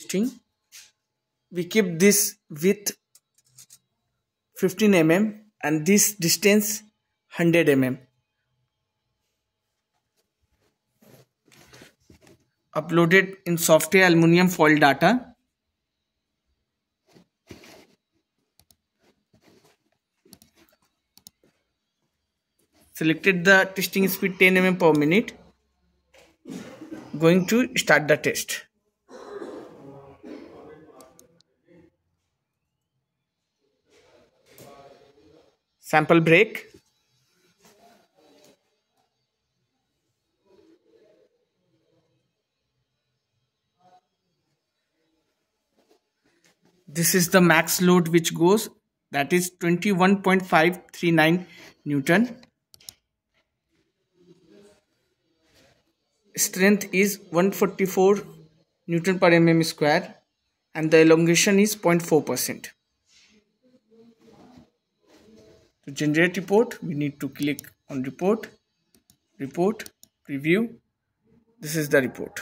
string. We keep this width 15 mm and this distance 100 mm. Uploaded in software aluminum foil data. Selected the testing speed 10 mm per minute. Going to start the test sample break. This is the max load which goes. That is 21.539 newton. Strength is 144 newton per mm square and the elongation is 0.4 percent to generate report we need to click on report report preview. This is the report